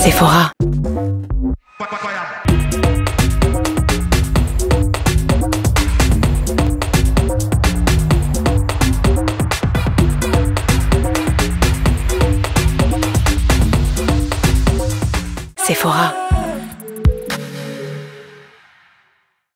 Sephora. Sephora.